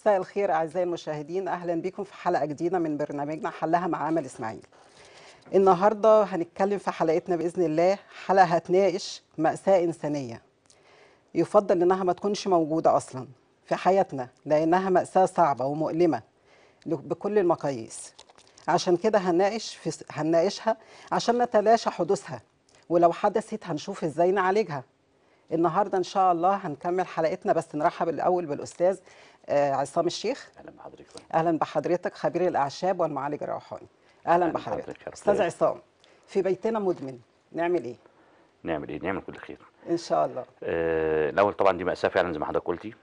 مساء الخير أعزائي المشاهدين. أهلا بكم في حلقة جديدة من برنامجنا حلها مع أمل إسماعيل. النهاردة هنتكلم في حلقتنا بإذن الله حلقة هتناقش مأساة إنسانية. يفضل إنها ما تكونش موجودة أصلا في حياتنا لأنها مأساة صعبة ومؤلمة بكل المقاييس. عشان كده هنناقش هنناقشها عشان نتلاشى حدوثها ولو حدثت هنشوف إزاي نعالجها. النهارده إن شاء الله هنكمل حلقتنا بس نرحب الأول بالأستاذ آه، عصام الشيخ. أهلا بحضرتك. أهلا بحضرتك خبير الأعشاب والمعالج الروحاني. أهلا أهلاً بحضرتك. أستاذ. عصام في بيتنا مدمن نعمل إيه؟ نعمل إيه؟ نعمل كل خير. إن شاء الله. آه، الأول طبعا دي مأساة فعلا زي ما حضرتك قلتي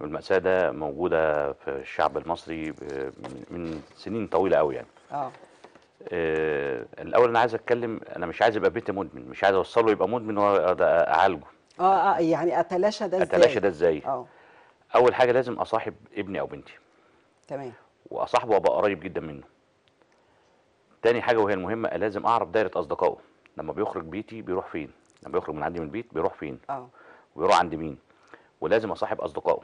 والمأساة ده موجودة في الشعب المصري ب- من- سنين طويلة قوي يعني. آه. آه، الأول أنا عايز أتكلم أنا مش عايز يبقى بيتي مدمن مش عايز أوصله يبقى مدمن واقعد أعالجه. آه آه يعني أتلاشى ده إزاي؟ اتلاشى ده إزاي؟ آه. أول حاجة لازم أصاحب ابني أو بنتي. تمام. وأصاحبه وأبقى قريب جدا منه. تاني حاجة وهي المهمة لازم أعرف دايرة أصدقائه. لما بيخرج بيتي بيروح فين؟ لما بيخرج من عندي من البيت بيروح فين؟ آه. ويروح عند مين؟ ولازم أصاحب أصدقائه.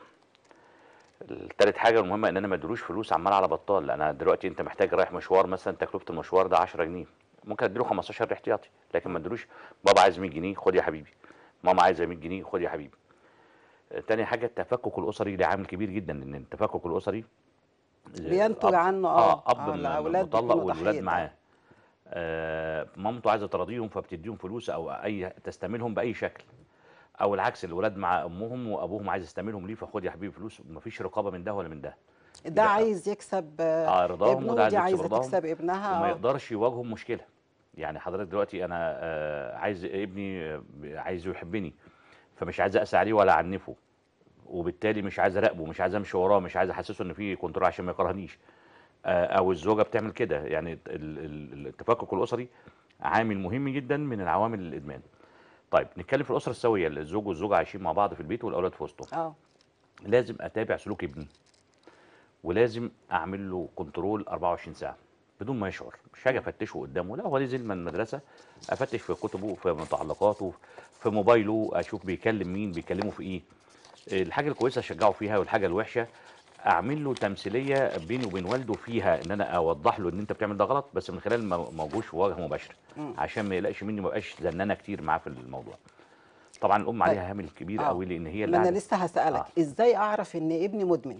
التالت حاجة المهمة إن أنا ما أديلوش فلوس عمال على بطال. لأن أنا دلوقتي أنت محتاج رايح مشوار مثلا تكلفه المشوار ده 10 جنيه. ممكن أديله 15 احتياطي لكن ما أديلوش بابا عايز 100 جنيه خد يا حبيبي. ماما عايزة 100 جنيه خد يا حبيبي. آه، تاني حاجة التفكك الأسري ده عامل كبير جدا لأن التفكك الأسري بينتج أب- عنه آه آه أب آه، الأولاد مطلق والولاد. معاه. آه مامته عايزة تراضيهم فبتديهم فلوس أو أي تستعملهم بأي شكل. أو العكس الولاد مع أمهم وأبوهم عايز يستعملهم ليه فخد يا حبيبي فلوس. مفيش رقابة من ده ولا من ده. ده عايز يكسب آه آه رضاهم وده عايز يكسب عايزة رضاهم. تكسب ابنها وما آه. يقدرش يواجههم مشكلة. يعني حضرتك دلوقتي أنا آه عايز ابني آه، عايز يحبني فمش عايز أقسى عليه ولا أعنفه وبالتالي مش عايز أراقبه مش عايز أمشي وراه مش عايز أحسسه إن في كنترول عشان ما يكرهنيش. آه، أو الزوجة بتعمل كده. يعني ال- ال- التفكك الأسري عامل مهم جدا من العوامل الإدمان. طيب نتكلم في الأسرة السوية. اللي الزوج والزوجة عايشين مع بعض في البيت والأولاد في وسطهم آه. لازم أتابع سلوك ابني ولازم أعمل له كنترول 24 ساعة. بدون ما يشعر. مش حاجة أفتشه قدامه. لا هو نزل من المدرسة أفتش في كتبه في متعلقاته في موبايله أشوف بيكلم مين بيكلمه في إيه. الحاجة الكويسة أشجعه فيها والحاجة الوحشة أعمل له تمثيلية بيني وبين والده فيها إن أنا أوضح له إن أنت بتعمل ده غلط بس من خلال ما وجهوش مواجهه مباشره مم. عشان ما يلاقيش مني ما بقاش زنانة كتير معاه في الموضوع. طبعا الأم عليها هامل كبير آه. قوي لأن هي اللي أنا لسه هسألك. آه. إزاي أعرف إن ابني مدمن؟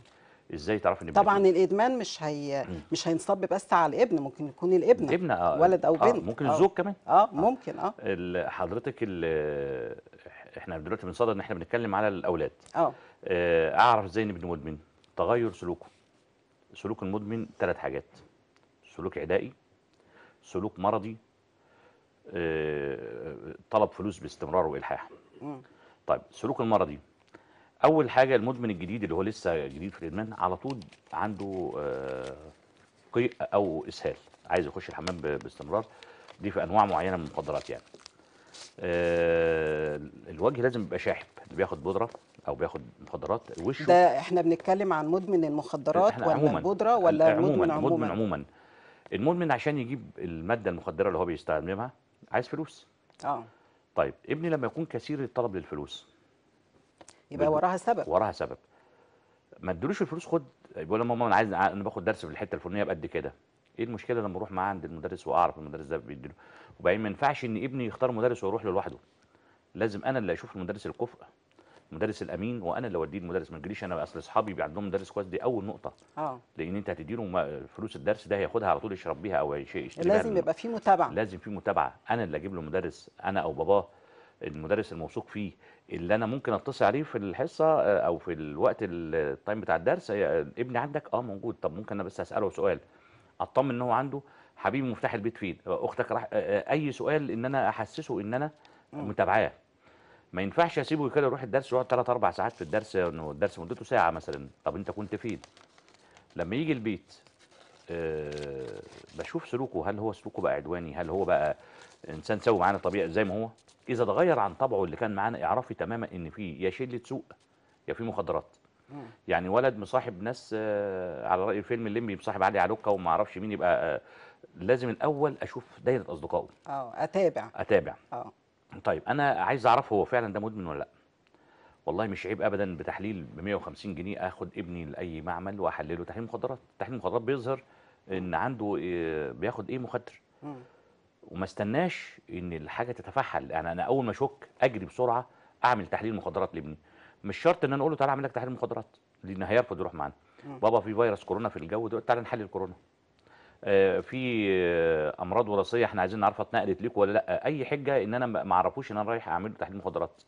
إزاي تعرف إن طبعا ابنك الإدمان مش هي مش هينصب بس على الابن ممكن يكون الابن الابن آه ولد أو آه بنت. ممكن آه. الزوج كمان. آه ممكن آه. حضرتك إحنا دلوقتي بنصدر إن إحنا بنتكلم على الأولاد. آه. آه، أعرف إزاي إن ابني مدمن؟ تغير سلوكه. سلوك المدمن ثلاث حاجات. سلوك عدائي سلوك مرضي آه، طلب فلوس باستمرار وإلحاح. طيب السلوك المرضي. أول حاجة المدمن الجديد اللي هو لسه جديد في الإدمان على طول عنده آه، قيء أو إسهال. عايز يخش الحمام باستمرار. دي في أنواع معينة من المخدرات يعني. آه، الوجه لازم يبقى شاحب. اللي بياخد بودرة أو بياخد مخدرات. وشه ده إحنا بنتكلم عن مدمن المخدرات ولا عموماً. البودرة ولا عموما المدمن المدمن عموما؟ عموما. المدمن عشان يجيب المادة المخدرة اللي هو بيستخدمها عايز فلوس. آه. طيب ابني لما يكون كثير الطلب للفلوس يبقى وراها سبب. وراها سبب. ما ادلوش الفلوس خد بيقول ماما أنا عايز أنا باخد درس في الحتة الفلانية بقد كده. إيه المشكلة لما أروح معاه عند المدرس وأعرف المدرس ده بيديله؟ وبعدين ما ينفعش إن ابني يختار مدرس ويروح له لوحده. لازم أنا اللي أشوف المدرس الكفء المدرس الأمين وأنا اللي أوديه المدرس. ما تجيليش أنا أصل أصحابي بيبقى عندهم مدرس كويس دي أول نقطة. آه. لأن أنت هتديله فلوس الدرس ده هياخدها على طول يشرب بيها أو يش- يشتري بيها لازم يبقى في متابعة. لازم في متابعة. أنا اللي أجيب له مدرس أنا أو باباه. المدرس الموثوق فيه. اللي أنا ممكن أتصل عليه في الحصة آه، أو في الوقت ال- التايم بتاع الدرس آه، ابني عندك؟ آه موجود. طب ممكن أنا بس أسأله سؤال. أطمن إن هو عنده. حبيبي مفتاح البيت فين؟ أختك راح آه، أي سؤال إن أنا أحسسه إن أنا متابعاه. ما ينفعش أسيبه كده يروح الدرس يقعد 3 4 ساعات في الدرس إنه الدرس مدته ساعة مثلا. طب أنت كنت فين؟ لما يجي البيت آه، بشوف سلوكه. هل هو سلوكه بقى عدواني؟ هل هو بقى إنسان سوي معانا طبيعي زي ما هو؟ إذا اتغير عن طبعه اللي كان معانا اعرفي تماما إن في يا شلة سوء يا في مخدرات. يعني ولد مصاحب ناس آه، على رأي الفيلم الليمبي مصاحب علي علوكه وما أعرفش مين يبقى آه، لازم الأول أشوف دايرة أصدقائه. آه أتابع. أتابع. آه. طيب أنا عايز أعرف هو فعلا ده مدمن ولا لأ؟ والله مش عيب ابدا بتحليل ب 150 جنيه آخد ابني لأي معمل وأحلله تحليل مخدرات. تحليل المخدرات بيظهر إن عنده إيه بياخد إيه؟ مخدر. وما استناش إن الحاجة تتفحل. يعني أنا أول ما أشك أجري بسرعة أعمل تحليل مخدرات لابني. مش شرط إن أنا أقول له تعالى أعمل لك تحليل مخدرات لأن هيرفض يروح معانا. بابا في فيروس كورونا في الجو دلوقتي تعالى نحلل كورونا. آه، في آه، أمراض وراثية إحنا عايزين نعرفها اتنقلت ليك ولا لأ. أي حجة إن أنا ما أعرفوش إن أنا رايح أعمل له تحليل مخدرات.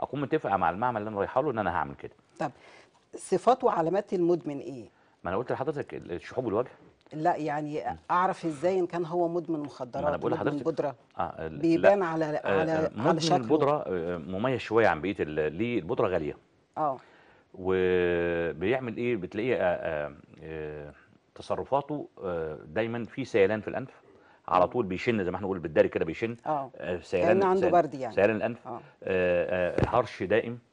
أكون متفق مع المعمل اللي أنا رايحه له إن أنا هعمل كده. طب صفات وعلامات المدمن إيه؟ ما أنا قلت لحضرتك الشحوب الوجه لا يعني أعرف إزاي إن كان هو مدمن ما أنا مخدرات بقول لحضرتك بودرة. لا. بيبان على آه، على آه، على مدمن شكله. البودره آه، مميز شوية عن بقية ليه البودرة غالية. آه. وبيعمل إيه؟ بتلاقيه آه، آه، آه، تصرفاته آه، دايما في سيلان في الأنف. على طول بيشن زي ما إحنا بنقول بالدارج كده بيشن. آه. آه، سيلان عنده برد يعني. سيلان الأنف. آه، آه، هرش دائم. آه،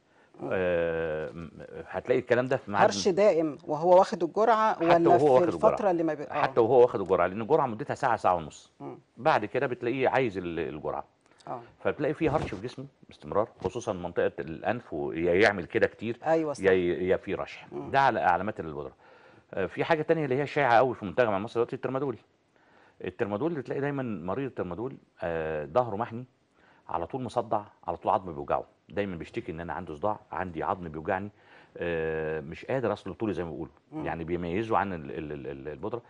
هتلاقي الكلام ده في ميعاد هرش دائم وهو واخد الجرعة ولا وهو في الفترة. اللي ما بي... آه. حتى وهو واخد الجرعة لأن الجرعة مدتها ساعة ساعة ونص. مم. بعد كده بتلاقيه عايز ال- الجرعة. آه. فبتلاقي فيه هرش في جسمه باستمرار خصوصا منطقة الأنف ويا يعمل كده كتير أيوه صح. يا يا في رشح. مم. ده على علامات البودره آه، في حاجة تانية اللي هي شائعة قوي في منتجع مصر دلوقتي الترمادول الترمادول اللي تلاقي دايما مريض الترمادول آه، ظهره محني على طول مصدع على طول عظمه بيوجعه. دايما بيشتكي إن أنا عندي صداع عندي عظم بيوجعني آه، مش قادر أصل طولي زي ما بيقولوا. يعني بيميزوا عن ال- ال- ال- ال- البودرة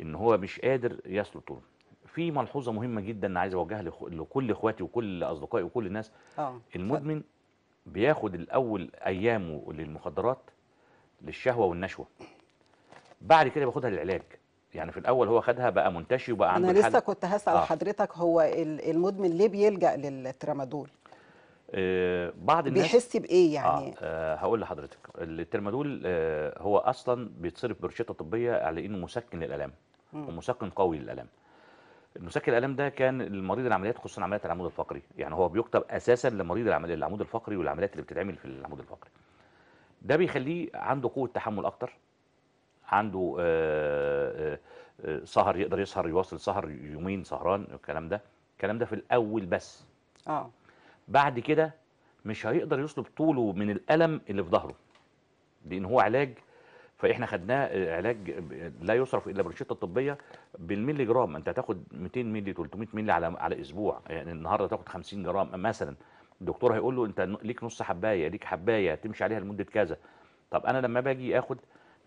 إن هو مش قادر يسلط طوله. في ملحوظة مهمة جدا عايز أوجهها لكل إخواتي وكل أصدقائي وكل الناس. آه المدمن بياخد الأول أيامه للمخدرات للشهوة والنشوة. بعد كده بياخدها للعلاج. يعني في الأول هو خدها بقى منتشي وبقى عنده أنا لسه كنت هسأل آه. حضرتك هو ال- المدمن ليه بيلجأ للترامادول؟ آه بعض الناس بيحس بإيه آه يعني؟ آه هقول لحضرتك. الترمادول آه هو أصلا بيتصرف برشته طبية على إنه مسكن للالام مم. ومسكن قوي للالام المسكن الالام ده كان المريض العمليات خصوصا عمليات العمود الفقري. يعني هو بيكتب أساسا لمريض العملية العمود الفقري والعمليات اللي بتتعمل في العمود الفقري. ده بيخليه عنده قوة تحمل أكتر عنده آه، آه، آه، سهر يقدر يسهر يواصل سهر يومين سهران الكلام ده. الكلام ده في الأول بس. آه. بعد كده مش هيقدر يصلب طوله من الألم اللي في ظهره لأن هو علاج فإحنا خدناه علاج لا يصرف إلا برشته طبيه بالملي جرام أنت هتاخد 200 ملي 300 ملي على على أسبوع. يعني النهارده تاخد 50 جرام مثلا. الدكتور هيقول له أنت ليك نص حباية ليك حباية تمشي عليها لمدة كذا. طب أنا لما باجي آخد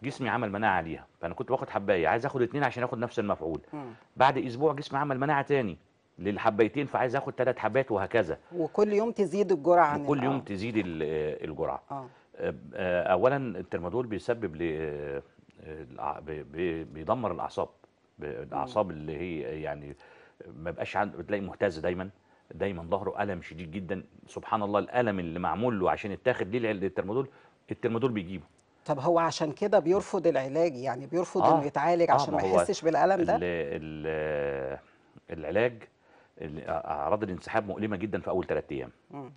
جسمي عمل مناعة عليها فأنا كنت باخد حباية. عايز آخد اتنين عشان آخد نفس المفعول. مم. بعد أسبوع جسمي عمل مناعة تاني للحبايتين فعايز آخد ثلاث حبات وهكذا. وكل يوم تزيد الجرعة عن ال- يوم آه. تزيد ال- آه، الجرعة. آه. آه، آه، اولا الترمادول بيسبب ل آه، بيدمر الأعصاب. الأعصاب اللي هي يعني ما بقاش عنده بتلاقي مهتز دايما. دايما ظهره ألم شديد جدا. سبحان الله الألم اللي معمول له عشان يتاخد ليه الترمادول الترمادول بيجيبه. طب هو عشان كده بيرفض العلاج؟ يعني بيرفض آه، انه يتعالج آه، عشان ما ما يحسش بالألم ال ده؟ ال العلاج ال- أعراض الانسحاب مؤلمة جدا في أول ثلاث أيام. مم.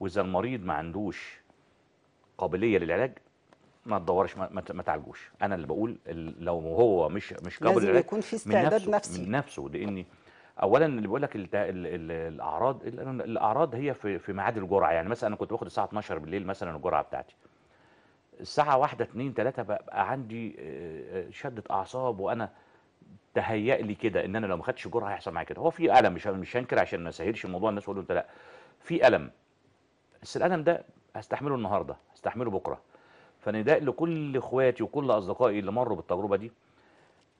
وإذا المريض ما عندوش قابلية للعلاج ما تدورش ما, ما تعالجوش. أنا اللي بقول لو هو مش مش قابل لازم يكون في من استعداد نفسه نفسي. من نفسه. لأني اولا اللي بيقول لك الت- ال- ال- الأعراض ال- الأعراض هي في في ميعاد الجرعة. يعني مثلا أنا كنت باخد الساعة 12 بالليل مثلا الجرعة بتاعتي. الساعة 1 2 3 بقى عندي آه، آه، شدة أعصاب وأنا تهيأ لي كده إن أنا لو ما خدتش جرعة هيحصل معايا كده. هو في ألم مش مش هنكر عشان ما اسهلش الموضوع الناس يقولوا انت لأ. في ألم. بس الألم ده هستحمله النهارده هستحمله بكرة. فنداء لكل إخواتي وكل أصدقائي اللي مروا بالتجربة دي.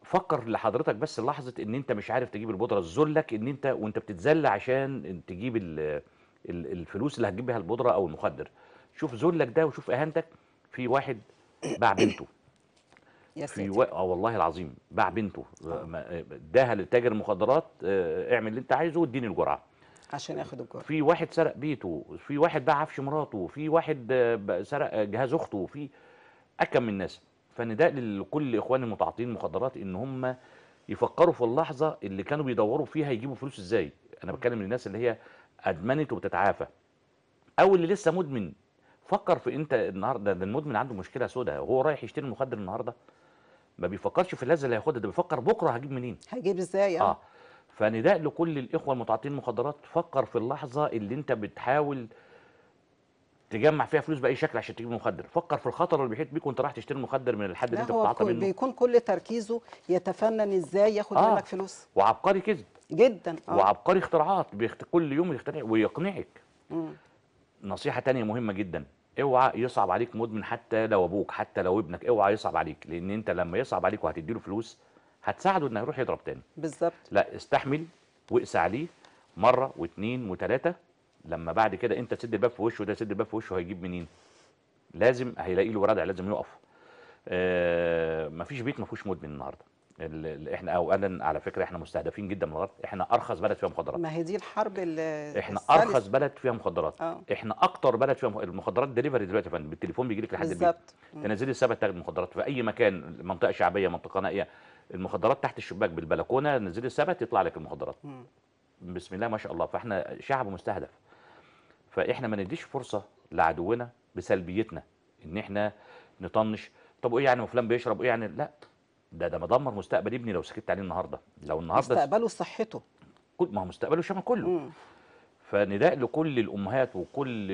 فكر لحضرتك بس لحظة إن أنت مش عارف تجيب البودرة. ذلك إن أنت وأنت بتتذل عشان تجيب ال- ال- الفلوس اللي هتجيب بيها البودرة أو المخدر. شوف ذلك ده وشوف أهانتك. في واحد باع بنته. يا في و... آه والله العظيم باع بنته. ما- اداها لتاجر المخدرات آه، اعمل اللي انت عايزه واديني الجرعة. عشان ياخد الجرعة. في واحد سرق بيته في واحد باع عفش مراته في واحد آه، سرق آه، جهاز اخته في أكم من الناس فنداء لكل إخواني المتعاطين المخدرات إن هم يفكروا في اللحظة اللي كانوا بيدوروا فيها يجيبوا فلوس إزاي. أنا بتكلم للناس اللي هي أدمنت وبتتعافى. أو اللي لسه مدمن. فكر في انت النهارده ده المدمن عنده مشكلة سوداء وهو رايح يشتري المخدر النهارده ما بيفكرش في اللذه اللي هياخدها ده بيفكر بكرة هجيب منين؟ هيجيب إزاي آه. فنداء لكل الإخوة المتعاطين المخدرات فكر في اللحظة اللي انت بتحاول تجمع فيها فلوس بأي شكل عشان تجيب مخدر. فكر في الخطر اللي بيحيط بيك وانت رايح تشتري مخدر من الحد اللي انت بتتعاطى منه. بيكون كل تركيزه يتفنن إزاي ياخد آه. منك فلوس. وعبقري كذب. جدا آه. وعبقري اختراعات بيخت... كل يوم يخترع ويقنعك. مم. نصيحة تانية مهمة جدا. اوعى يصعب عليك مدمن حتى لو أبوك حتى لو ابنك اوعى يصعب عليك لأن انت لما يصعب عليك وهتديله فلوس هتساعده انه يروح يضرب تاني. بالظبط. لا استحمل واقسى عليه مرة واثنين وثلاثة لما بعد كده انت تسد الباب في وشه ده يسد الباب في وشه هيجيب منين؟ لازم هيلاقي له ردع لازم يقف. آه مفيش بيت ما فيهوش مدمن النهارده. ال- ال- إحنا اولا على فكرة إحنا مستهدفين جدا من الغرب. إحنا ارخص بلد فيها مخدرات. ما هي دي الحرب ال- إحنا السلسة. ارخص بلد فيها مخدرات. آه. إحنا أكتر بلد فيها مخ- المخدرات دليفري دلوقتي يا فندم بالتليفون بيجي لك لحد البيت. تنزلي السبت تاخد مخدرات. في أي مكان منطقة شعبية منطقة نائية المخدرات تحت الشباك بالبلكونة نزلي السبت يطلع لك المخدرات. مم. بسم الله ما شاء الله. فاحنا شعب مستهدف. فاحنا ما نديش فرصة لعدونا بسلبيتنا. إن إحنا نطنش. طب وإيه يعني وفلان بيشرب؟ وإيه يعني؟ لا. ده ده مدمر مستقبل ابني لو سكت عليه النهارده. لو النهارده مستقبله صحته. كل ما هو مستقبله الشمال كله. مم. فنداء لكل الأمهات وكل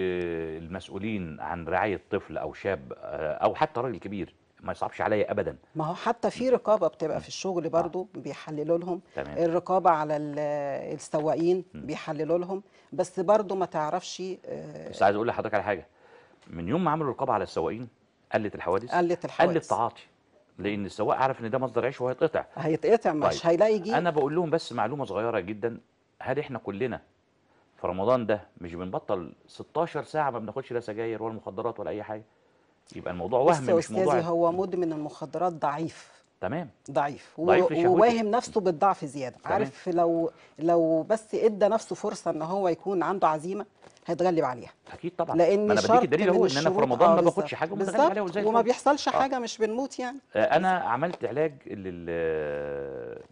المسؤولين عن رعاية طفل أو شاب آه، أو حتى راجل كبير ما يصعبش عليا ابدا. ما هو حتى في رقابة بتبقى في الشغل برضو بيحللوا لهم. تمام. الرقابة على ال- السواقين. بيحللوا لهم. بس برضو ما تعرفش آه، بس عايز أقول لحضرتك على حاجة. من يوم ما عملوا رقابة على السواقين قلت الحوادث؟ قلت قل الحوادث التعاطي لأن السواق عارف ان ده مصدر عيش وهيتقطع. هيتقطع مش طيب. هيلاقي يجيب أنا بقول لهم بس معلومة صغيرة جدا. هل إحنا كلنا في رمضان ده مش بنبطل 16 ساعة ما بناخدش لا سجاير ولا مخدرات ولا أي حاجة؟ يبقى الموضوع وهم مش موضوع هو مدمن المخدرات ضعيف. تمام. ضعيف. ضعيف. وواهم نفسه بالضعف زيادة. تمام. عارف لو لو بس ادى نفسه فرصة إن هو يكون عنده عزيمة هيتغلب عليها. أكيد طبعا. لأن أنا بديك الدليل أهو إن أنا في رمضان آه ما باخدش بالظبط. حاجة ومتغلب عليها وزي بالظبط. وما. بيحصلش آه. حاجة مش بنموت يعني. آه، أنا عملت علاج لل...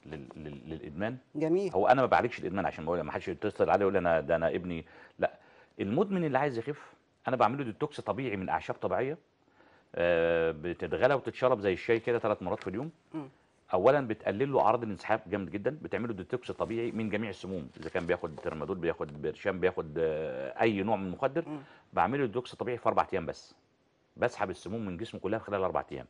لل... لل... للإدمان. جميل. هو أنا ما بعالجش الإدمان عشان ما حدش يتصل عليه يقول أنا ده أنا ابني. لا. المدمن اللي عايز يخف أنا بعمل له ديتوكس طبيعي من أعشاب طبيعية. آه، بتتغلى وتتشرب زي الشاي كده ثلاث مرات في اليوم مم. اولا بتقلل له اعراض الانسحاب جامد جدا بتعمل له ديتوكس طبيعي من جميع السموم إذا كان بياخد ترمادول بياخد برشام بياخد آه، أي نوع من المخدر مم. بعمل له ديتوكس طبيعي في أربع أيام بس بسحب السموم من جسمه كلها في خلال أربع أيام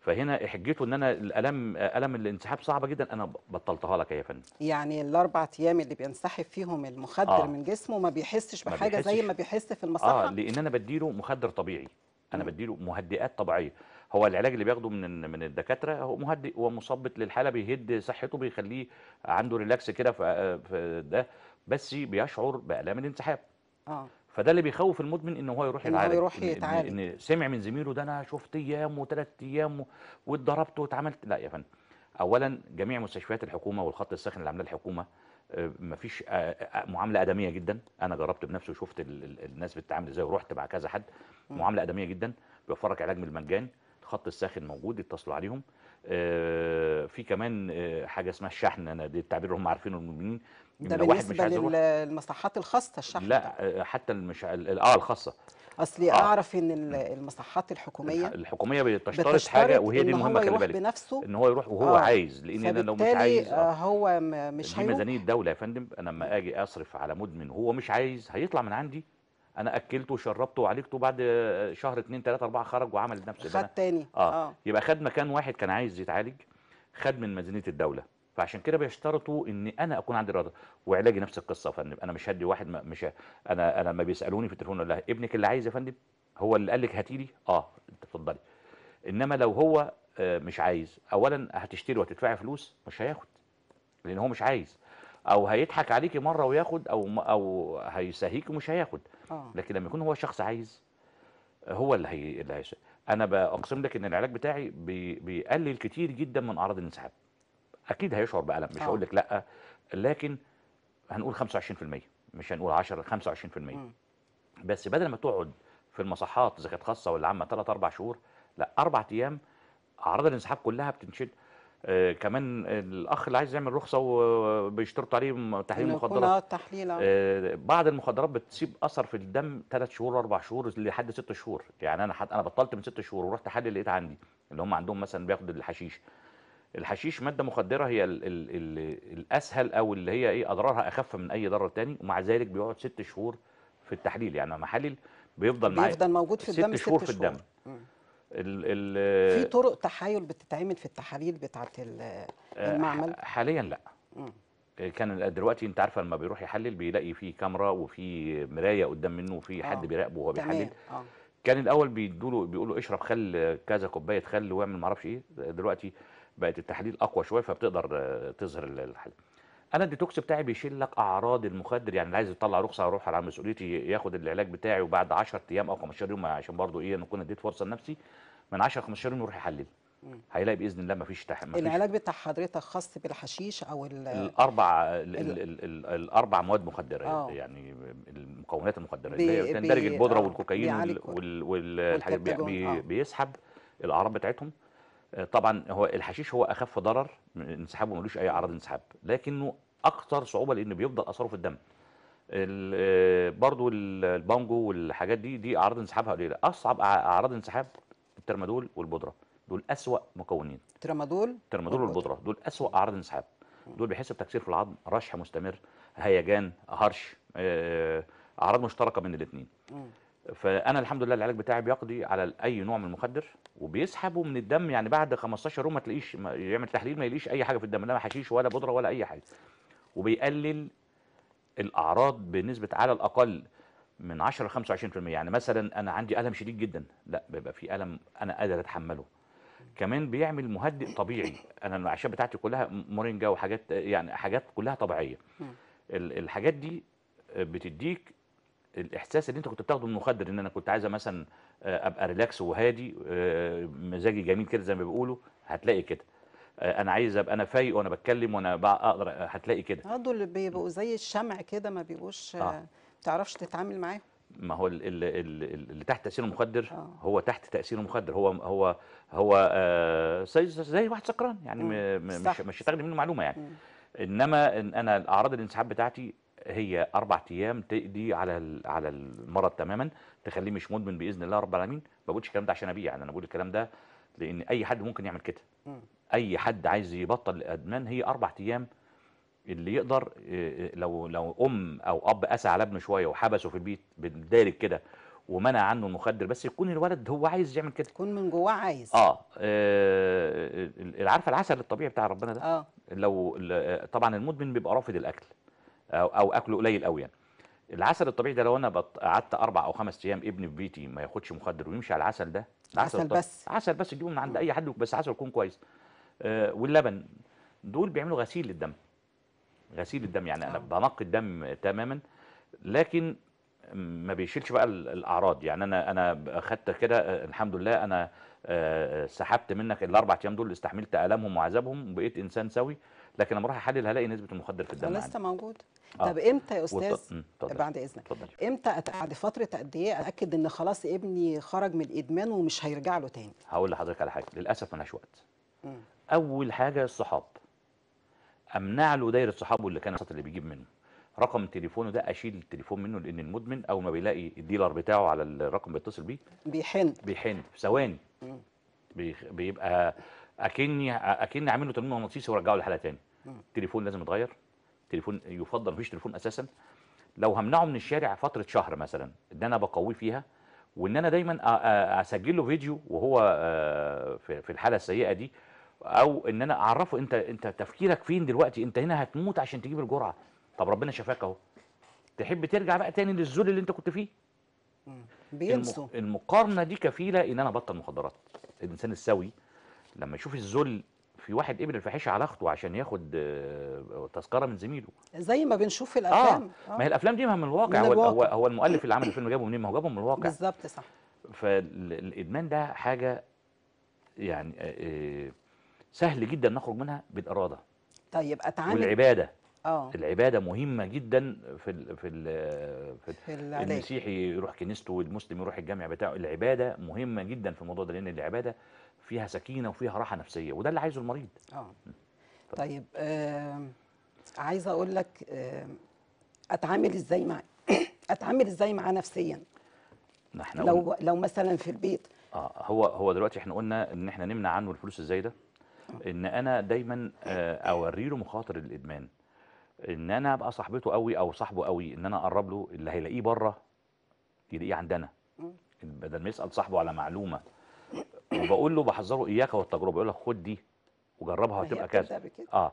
فهنا حجته إن أنا الألم ألم الانسحاب صعبة جدا أنا بطلتها لك يا فندم يعني الأربع أيام اللي بينسحب فيهم المخدر آه. من جسمه ما بيحسش ما بحاجة زي بيحسش. ما بيحس في آه المصحة لأن أنا بديله مخدر طبيعي أنا. بديله مهدئات طبيعية. هو العلاج اللي بياخده من من الدكاترة هو مهدئ ومثبط للحالة بيهد صحته بيخليه عنده ريلاكس كده في ده بس بيشعر بآلام الانسحاب. آه. فده اللي بيخوف المدمن إن هو يروح يتعالج. يروح إن- إن- يتعالج. إن سمع من زميله ده أنا شفت أيام وثلاث أيام واتضربت واتعملت. لا يا فندم. اولا جميع مستشفيات الحكومة والخط الساخن اللي عاملاه الحكومة آه، مفيش آه، آه، معاملة آدمية جدا. أنا جربت بنفسي وشفت ال- ال- الناس بتتعامل إزاي ورحت مع كذا حد. معاملة آدمية جدا بيوفرك علاج من المجان الخط الساخن موجود اتصلوا عليهم. في كمان حاجة اسمها الشحن أنا دي التعبير اللي هم عارفينه المؤمنين ده بالنسبة للمصحات الخاصة الشحن. لا آه، حتى المش... ال- آه الخاصة. أصلي آه. أعرف إن ال- المصحات الحكومية الح- الحكومية بتشترط حاجة وهي دي المهمه هو خلي بالك بنفسه. إن هو يروح وهو آه. عايز. لأن أنا لو مش عايز آه، آه. هو مش هيروح. ميزانية الدولة يا فندم. أنا لما آجي أصرف على مدمن وهو مش عايز هيطلع من عندي. أنا أكلته وشربته وعالجته بعد آه، شهر اتنين تلاتة أربعة خرج وعمل نفس خد تاني. آه. آه. يبقى خد مكان واحد كان عايز يتعالج خد من ميزانيه الدولة. فعشان كده بيشترطوا إن أنا أكون عندي إرادة. وعلاجي نفس القصة يا فندم. أنا مش هدي واحد ما مش ه- أنا أنا لما بيسألوني في التليفون لها ابنك اللي عايز يا فندم؟ هو اللي قال لك هاتي لي؟ آه اتفضلي إنما لو هو آه، مش عايز اولا هتشتري وهتدفعي فلوس مش هياخد. لأن هو مش عايز. أو هيضحك عليكي مرة وياخد أو أو هيساهيك ومش هياخد. آه. لكن لما يكون هو شخص عايز هو اللي هي اللي هيش أنا بقسم لك إن العلاج بتاعي بي... بيقلل كتير جدا من أعراض الانسحاب. أكيد هيشعر بألم مش آه. هقول لك لأ لكن هنقول 25% مش هنقول 10 25% مم. بس بدل ما تقعد في المصحات إذا كانت خاصة ولا عامة 3 4 شهور لأ أربع أيام أعراض الانسحاب كلها بتنشد آه كمان الأخ اللي عايز يعمل رخصة وبيشترطوا عليه م- تحليل مخدرات تحليل آه. آه، بعض المخدرات بتسيب أثر في الدم ثلاث شهور واربع شهور لحد ست شهور يعني أنا حد أنا بطلت من ست شهور ورحت أحلل لقيت عندي اللي هم عندهم مثلا بياخد الحشيش الحشيش مادة مخدرة هي ال ال ال الأسهل أو اللي هي إيه أضرارها أخف من أي ضرر تاني ومع ذلك بيقعد ست شهور في التحليل يعني لما احلل بيفضل معايا بيفضل موجود في ست الدم شهور ست في الدم. مم. ال في طرق تحايل بتتعمل في التحاليل بتاعت ال- آه، المعمل حاليا لا مم. كان دلوقتي أنت عارفه لما بيروح يحلل بيلاقي في كاميرا وفي مراية قدام منه وفي آه. حد بيراقبه وهو بيحلل آه كان الأول بيدوا له بيقولوا اشرب خل كذا كوباية خل واعمل ما أعرفش إيه دلوقتي بقت التحاليل أقوى شوية فبتقدر آه، تظهر ال- الحل. أنا الديتوكس بتاعي بيشيل لك أعراض المخدر يعني اللي عايز يطلع رخصة أروح على مسؤوليتي ياخد العلاج بتاعي وبعد 10 أيام أو 15 يوم عشان برضو إيه أنا أكون أديت فرصة لنفسي من 10 ل 15 يوم يروح يحلل. هيلاقي بإذن الله مفيش تح... مفيش. العلاج بتاع حضرتك خاص بالحشيش أو ال- الأربع ال... ال- ال... ال... ال... الأربع مواد مخدرة آه. يعني المكونات المخدرة بي- اللي هي تندرج بي- البودرة آه، والكوكايين وال... وال... والحاجات بي... آه. بيسحب الأعراض بتاعتهم. طبعا هو الحشيش هو أخف ضرر انسحابه ملوش أي أعراض انسحاب لكنه أكثر صعوبة لأن بيفضل اثره في الدم. ال- آه، برضو ال- البانجو والحاجات دي دي أعراض انسحابها قليله أصعب أعراض انسحاب الترمادول والبودرة. دول أسوأ مكونين. ترامادول الترمادول والبودرة. والبودرة. دول أسوأ أعراض الانسحاب دول بيحس بتكسير في العظم رشح مستمر هيجان هرش آه، أعراض مشتركة بين الاثنين. فأنا الحمد لله العلاج بتاعي بيقضي على أي نوع من المخدر وبيسحبه من الدم يعني بعد 15 يوم ما تلاقيش ما يعمل تحليل ما يلاقيش أي حاجة في الدم لا حشيش ولا بودرة ولا أي حاجة. وبيقلل الأعراض بنسبة على الأقل من 10 ل 25% يعني مثلا أنا عندي ألم شديد جدا لا بيبقى في ألم أنا قادر أتحمله. كمان بيعمل مهدئ طبيعي. أنا الأعشاب بتاعتي كلها مورينجا وحاجات يعني حاجات كلها طبيعية. الحاجات دي بتديك الإحساس اللي أنت كنت بتاخده من المخدر إن أنا كنت عايزه مثلا آه، أبقى relax وهادي آه، مزاجي جميل كده زي ما بيقولوا هتلاقي كده آه، أنا عايز أبقى أنا فايق وأنا بتكلم وأنا أقدر هتلاقي كده دول بيبقوا زي الشمع كده ما بيبقوش آه. آه. تعرفش تتعامل معاه ما هو ال- ال- ال- اللي تحت تأثير المخدر آه. هو تحت تأثير المخدر هو هو هو آه، زي زي واحد سكران يعني. مش مش هتاخدي منه معلومة يعني مم. إنما إن أنا الاعراض الانسحاب بتاعتي هي أربع أيام تقضي على ال- على المرض تماما تخليه مش مدمن بإذن الله رب العالمين. ما بقولش الكلام ده عشان أبيع يعني أنا بقول الكلام ده لأن أي حد ممكن يعمل كده. أي حد عايز يبطل الأدمان هي أربع أيام اللي يقدر إيه، لو لو أم أو أب قسى على ابنه شوية وحبسه في البيت بالدارج كده ومنع عنه المخدر بس يكون الولد هو عايز يعمل كده. يكون من جواه عايز. آه آه، عارفة العسل الطبيعي بتاع ربنا ده؟ آه. لو طبعا المدمن بيبقى رافض الأكل. أو أو أكله قليل قوي يعني. العسل الطبيعي ده لو أنا قعدت أربع أو خمس أيام ابني في بيتي ما ياخدش مخدر ويمشي على العسل ده العسل عسل بس. عسل بس تجيبه من عند أي حد بس عسل يكون كويس. آه واللبن دول بيعملوا غسيل للدم. غسيل الدم يعني أنا آه. بنقي الدم تماما. لكن ما بيشيلش بقى ال- الأعراض يعني. أنا أنا أخدت كده آه، الحمد لله أنا سحبت منك الأربع أيام دول استحملت آلامهم وعذابهم وبقيت إنسان سوي. لكن لما أروح أحلل هلاقي نسبة المخدر في الدم لسه موجود. آه. طب إمتى يا أستاذ؟ اتفضل. بعد إذنك. اتفضل. إمتى؟ أت- بعد فترة قد إيه؟ أتأكد إن خلاص ابني خرج من الإدمان ومش هيرجع له تاني. هقول لحضرتك على حاجة. للأسف ملهاش وقت. مم. أول حاجة الصحاب. أمنع له دايرة صحابه اللي كان اللي بيجيب منه. رقم تليفونه ده أشيل التليفون منه لأن المدمن أول ما بيلاقي الديلر بتاعه على الرقم بيتصل بيه بيحن. بيحن. في ثواني. بيبقى اكني اكني عامل له تنميه مغناطيسي وارجعه لحالة تاني. مم. التليفون لازم يتغير. تليفون يفضل مفيش تليفون أساسا. لو همنعه من الشارع فترة شهر مثلا ان أنا بقويه فيها. وإن أنا دايما اسجل له فيديو وهو آه، في الحالة السيئة دي. أو إن أنا أعرفه أنت أنت تفكيرك فين دلوقتي؟ أنت هنا هتموت عشان تجيب الجرعة. طب ربنا شفاك أهو. تحب ترجع بقى تاني للذل اللي أنت كنت فيه؟ بينسوا. المقارنة دي كفيلة إن أنا أبطل مخدرات. الإنسان السوي لما يشوف الذل في واحد قبل الفاحشه على أخته عشان ياخد آه، تذكرة من زميله. زي ما بنشوف في آه الأفلام. ما هي الأفلام دي من الواقع. من هو هو, الواقع. هو المؤلف اللي عمل الفيلم جابه منين؟ ما هو جابه من الواقع. بالظبط صح. فالإدمان ده حاجة يعني آه، آه، سهل جدا نخرج منها بالإرادة. طيب اتعامل والعبادة. آه. العبادة مهمة جدا في ال في ال في في المسيحي يروح كنيسته والمسلم يروح الجامع بتاعه. العبادة مهمة جدا في الموضوع ده لأن العبادة فيها سكينة وفيها راحة نفسية وده اللي عايزه المريض. آه. طيب آم، عايزه أقول لك آم، أتعامل إزاي مع أتعامل إزاي معاه نفسيا؟ إحنا قلنا. لو لو مثلا في البيت. آه هو هو دلوقتي إحنا قلنا إن إحنا نمنع عنه الفلوس الزايدة إن أنا دايما آه، أوري له مخاطر الإدمان. إن أنا أبقى صاحبته قوي أو صاحبه قوي إن أنا أقرب له اللي هيلاقيه بره يلاقيه عندنا. بدل ما يسأل صاحبه على معلومة. وبقول له بحذره إياك والتجربة يقول لك خد دي وجربها وهتبقى كذا. آه.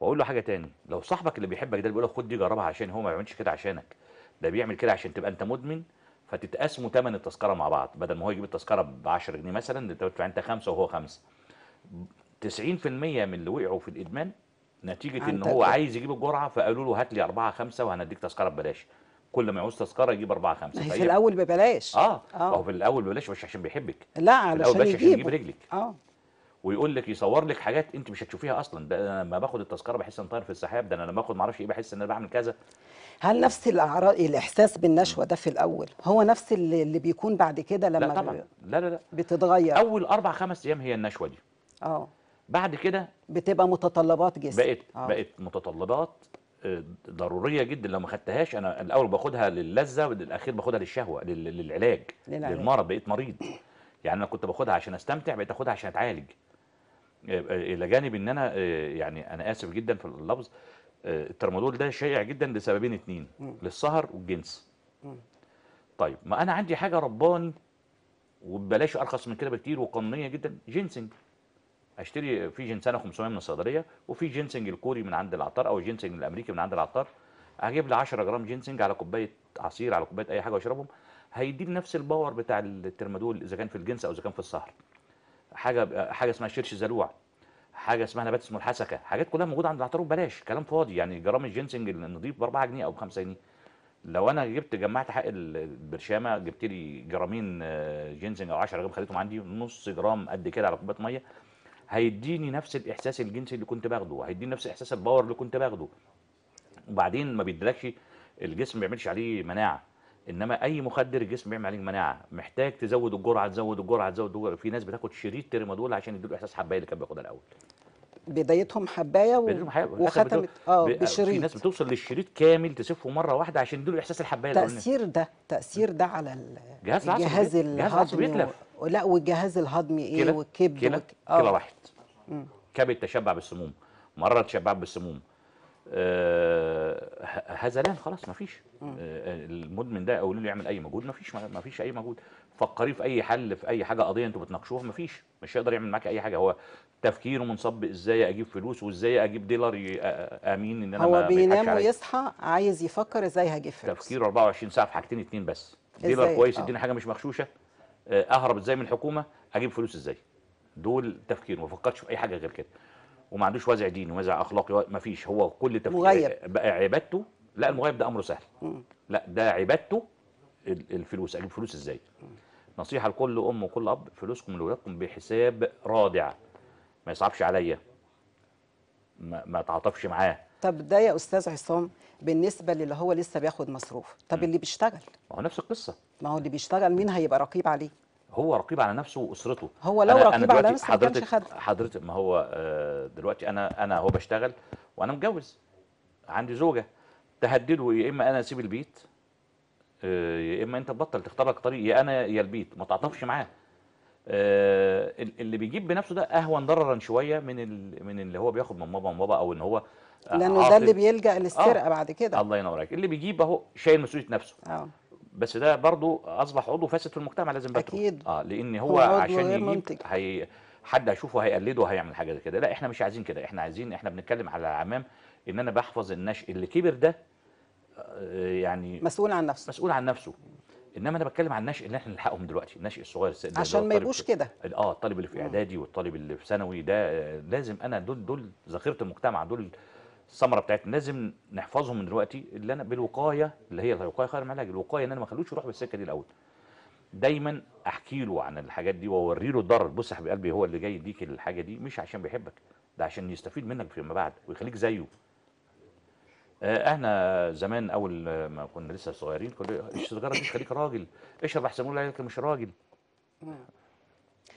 وأقول له حاجة تاني لو صاحبك اللي بيحبك ده بيقول لك خد دي جربها عشان هو ما بيعملش كده عشانك. ده بيعمل كده عشان تبقى أنت مدمن فتتقاسموا ثمن التذكرة مع بعض. بدل ما هو يجيب التذكرة ب 10 جنيه مثلا أنت تدفع أنت خمسة وهو خمسة. 90% من اللي وقعوا في الإدمان نتيجة إن هو. عايز يجيب الجرعة فقالوا له هات لي أربعة خمسة وهنديك تذكرة ببلاش. كل ما يعوز تذكرة يجيب أربعة خمسة. ما هي فهي- في الأول ببلاش. آه. آه. هو في الأول ببلاش مش عشان بيحبك. لا علشان ببلاش عشان يجيب رجلك. آه. ويقول لك يصور لك حاجات أنت مش هتشوفيها أصلا. ده أنا لما باخد التذكرة بحس ان طاير في السحاب. ده أنا لما باخد ما أعرفش إيه بحس إن أنا بعمل كذا. هل نفس الأعراض الإحساس بالنشوة ده في الأول؟ هو نفس اللي, اللي بيكون بعد كده لما لا طبعا. لا لا لا. بتتغير؟ أول أربع خمس أيام هي النشوة دي. آه. بعد كده بتبقى متطلبات جسم. بقت آه. بقت متطلبات آه، ضرورية جدا. لو ما خدتهاش أنا الأول باخدها للذه والاخير باخدها للشهوة لل- للعلاج للعلاج. للمرض. بقيت مريض. يعني أنا كنت باخدها عشان أستمتع بقيت أخدها عشان أتعالج. آه، آه، إلى جانب إن أنا يعني أنا آسف جدا في اللفظ. الترمادول ده شائع جدا لسببين اتنين للسهر والجنس. طيب ما أنا عندي حاجة رباني وببلاش أرخص من كده بكتير وقانونية جدا جينسنج اشتري في جنسانه 500 من الصيدلية وفي جينسنج الكوري من عند العطار أو الجينسنج الأمريكي من عند العطار. أجيب لي 10 جرام جينسنج على كوباية عصير على كوباية أي حاجة وأشربهم. هيديني نفس ال power بتاع الترمادول إذا كان في الجنس أو إذا كان في السهر. حاجة حاجة اسمها شرش زلوع حاجة اسمها نبات اسمه الحسكة. حاجات كلها موجودة عند العطار ببلاش كلام فاضي. يعني جرام الجينسنج النظيف ب 4 جنيه أو ب 5 جنيه. لو أنا جبت جمعت حق ال- البرشامة جبت لي جرامين آه، جينسنج أو 10 جرام خليتهم عندي نص جرام قد كده على كوباية مية. هيديني نفس الإحساس الجنسي اللي كنت باخده هيديني نفس إحساس ال power اللي كنت باخده. وبعدين ما بيديلكش الجسم ما بيعملش عليه مناعة. إنما أي مخدر الجسم بيعمل عليه مناعة. محتاج تزود الجرعة تزود الجرعة تزود الجرعة. في ناس بتاخد شريط تريمادول عشان يديله إحساس حباية اللي كان بياخدها الأول. بدايتهم حباية و... الآخر وختمت. آه ب- في بشريط ناس بتوصل للشريط كامل تسفه مرة واحدة عشان يديله إحساس الحباية تأثير ده تأثير ده على ال- جهاز العصب الجهاز بي- جهاز العصب الهضمي بيتلف. لا والجهاز الهضمي إيه؟ كلى؟ والكبد كلى؟ وك... كلى راحت كبد تشبع بالسموم. مرة تشبع بالسموم. آه ه- هذلان خلاص مفيش آه المدمن ده قولوا له يعمل أي مجهود مفيش مفيش أي مجهود. فكريه في أي حل في أي حاجة قضية أنتوا بتناقشوها مفيش مش هيقدر يعمل معاك أي حاجة. هو تفكيره منصب إزاي أجيب فلوس وإزاي أجيب ديلر آمين إن أنا ما- هو ما بينام. ويصحى عايز يفكر إزاي هجيب فلوس. تفكيره 24 ساعة في حاجتين اتنين بس. ديلر؟ كويس آه. يديني حاجة مش مغشوشة. آه، أهرب إزاي من الحكومة أجيب فلوس إزاي؟ دول تفكير ما فكرش في أي حاجة غير كده. وما عندوش وازع ديني وازع أخلاقي ما فيش. هو كل تفكير مغيب. بقى عبادته لا المغيب ده أمره سهل. لا ده عبادته ال- الفلوس. أجيب فلوس إزاي؟ نصيحة لكل أم وكل أب فلوسكم لاولادكم بحساب رادع. ما يصعبش عليا. ما, ما تعاطفش معاه. طب ده يا أستاذ عصام بالنسبة للي هو لسه بياخد مصروف طب اللي بيشتغل؟ ما هو نفس القصة. ما هو اللي بيشتغل مين هيبقى رقيب عليه؟ هو رقيب على نفسه وأسرته. هو لو أنا- أنا رقيب على نفسه حضرتك خد. حضرتك ما هو آه، دلوقتي أنا أنا هو بشتغل وأنا متجوز. عندي زوجة. تهدده يا إما أنا أسيب البيت آه، يا إما أنت تبطل تختار لك طريق يا أنا يا البيت. ما تعطفش معاه. آه، ال- اللي بيجيب بنفسه ده أهون ضررا شوية من من اللي هو بياخد من بابا وماما أو إن هو لأنه ده. اللي بيلجأ للسرقة آه. بعد كده. الله ينور عليك. اللي بيجيب أهو شايل مسؤولية نفسه. آه. بس ده برضو أصبح عضو فاسد في المجتمع لازم بتره أكيد. آه لأن هو, هو عشان يجيب منتج. هي حد هيشوفه هيقلده هيعمل حاجة زي كده. لا إحنا مش عايزين كده. إحنا عايزين إحنا بنتكلم على العمام ان أنا بحفظ النشء. اللي كبر ده آه، يعني مسؤول عن نفسه. مسؤول عن نفسه. إنما أنا بتكلم عن النشء اللي إحنا نلحقهم دلوقتي. النشء الصغير عشان ما يبقوش كده. آه الطالب اللي في إعدادي والطالب اللي في ثانوي ده آه، لازم أنا دول دول ذخيره المجتمع دول الثمرة بتاعتنا. لازم نحفظهم من دلوقتي اللي أنا بالوقاية اللي هي الوقاية خير من العلاج. الوقاية إن أنا ما اخلوش يروح بالسكة دي الأول. دايما أحكي له عن الحاجات دي وأوري له الضرر. بص يا حبيب قلبي هو اللي جاي يديك الحاجة دي مش عشان بيحبك ده عشان يستفيد منك فيما بعد ويخليك زيه. آه، إحنا زمان أول ما كنا لسه صغيرين كنا السيجاره دي تخليك راجل؟ اشرب احسن يقول عليك مش راجل.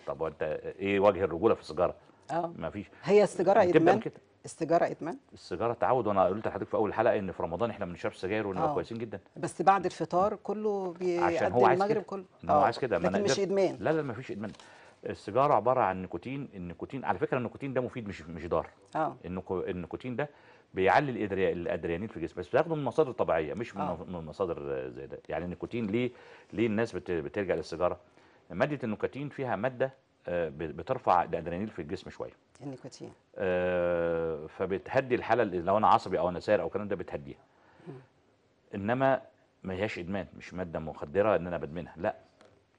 طب وأنت إيه وجه الرجولة في السيجارة؟ آه. ما فيش. هي السيجارة من إدمان؟ كده. السيجارة إدمان. السيجارة تعود وأنا قلت لحضرتك في أول حلقة إن في رمضان إحنا ما بنشربش سجاير ونبقى آه. كويسين جدا. بس بعد الفطار كله عشان هو عايز المغرب كله. هو عايز كده. لكن مش إدمان. لا لا ما فيش إدمان. السيجارة عبارة عن نيكوتين. النيكوتين على فكرة النيكوتين ده مفيد مش مش ضار. آه. النيكو- النيكوتين ده بيعلي الادرينالين في الجسم بس بتاخده من مصادر طبيعيه مش من آه. من مصادر آه، زي ده. يعني النيكوتين ليه ليه الناس بت- بتلجأ للسيجارة؟ مادة النيكوتين فيها مادة آه، بترفع الأدرينالين في الجسم شوية. النيكوتين. آه، فبتهدي الحالة لو أنا عصبي أو أنا ثائر أو الكلام ده بتهديها. إنما ما هياش إدمان مش مادة مخدرة إن أنا بدمنها لأ.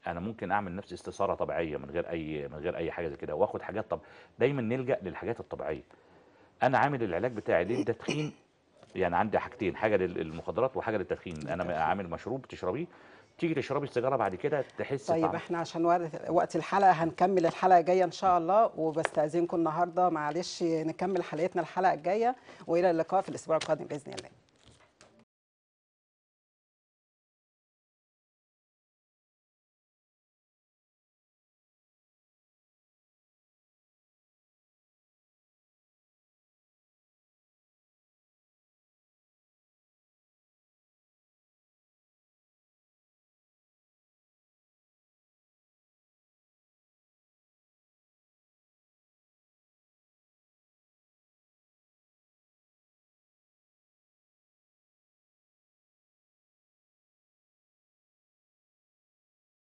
أنا ممكن أعمل نفسي استثارة طبيعية من غير أي من غير أي حاجة زي كده وآخد حاجات طب دايما نلجأ للحاجات الطبيعية. أنا عامل العلاج بتاعي للتدخين يعني عندي حاجتين حاجة للمخدرات وحاجة للتدخين. أنا. عامل مشروب تشربيه تيجي تشربي السيجارة بعد كده تحس طيب طعم إحنا عشان وقت- وقت الحلقة هنكمل الحلقة الجاية إن شاء الله وبستأذنكم النهارده. معلش نكمل حلقتنا الحلقة الجاية وإلى اللقاء في الأسبوع القادم بإذن الله.